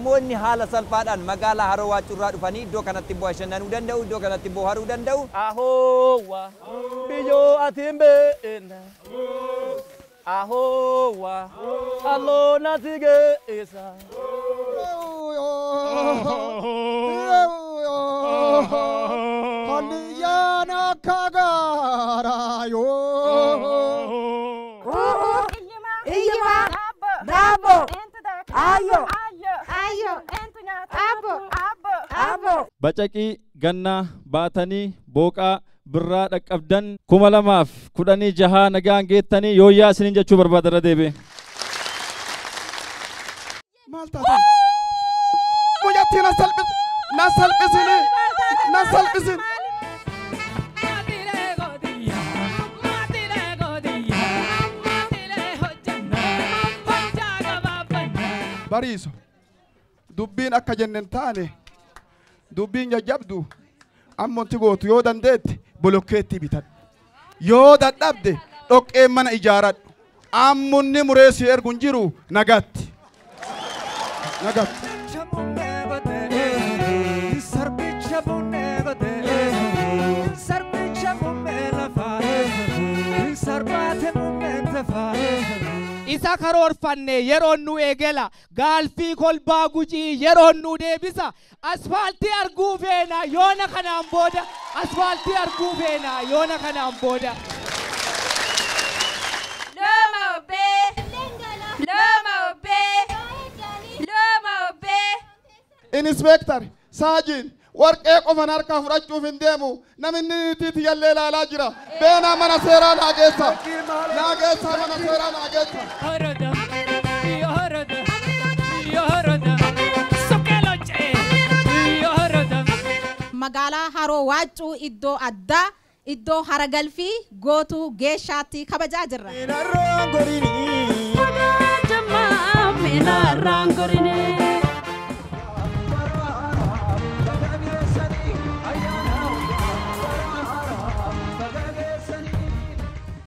namoonni haala salphaadhaan magaalaa haroo waaccuurraa dhufanii iddoo kanatti bashannanuu danda'u iddoo kanatti bohaaruu danda'u Ahowa, biyyoo atiin beena. Ahowa, halloo natti geessa. Halliyyaan akka gaaraayoo. Iyyuma. Daabo. Ayyo. Ayyo. Bacaqii gannaa baatanii booqaa birraa dhaqqabdan kuma lamaaf kudhanii jahaa nagaan geettanii yooyyaa isiniin jechuu barbaada irra deebi'e. Muyyattii na salphis na salphisini na salphisin. Bariiso dubbiin akka jennen taane dubbiin jajjabdu ammonti gootu yoo dandeette bolokkeetti bitadhu. Yoo dadhabde dhoqqeen mana ijaaradhu. Ammunni mureessi ergun jiru nagatti. Nagatti. Sarbaate bunneen tafaa. Isa karoorfanne yeroon nu eegela gaalfii kolbaa gujii yeroon nu deebisa asfaaltii arguu feena yoona kanaan booda asfaaltii arguu feena yoona kanaan booda. Looma obbee. Looma obbee. Looma obbee. Inspektar saajiin warqee qofan harkaa fudhachuuf hin deemu namni niitiiti yallee ilaalaa jira. Beenaa mana seeraa naa مجالا هارو واتو ادو ادى ادو هارغالفي غوتو جاشاتي كابجاجر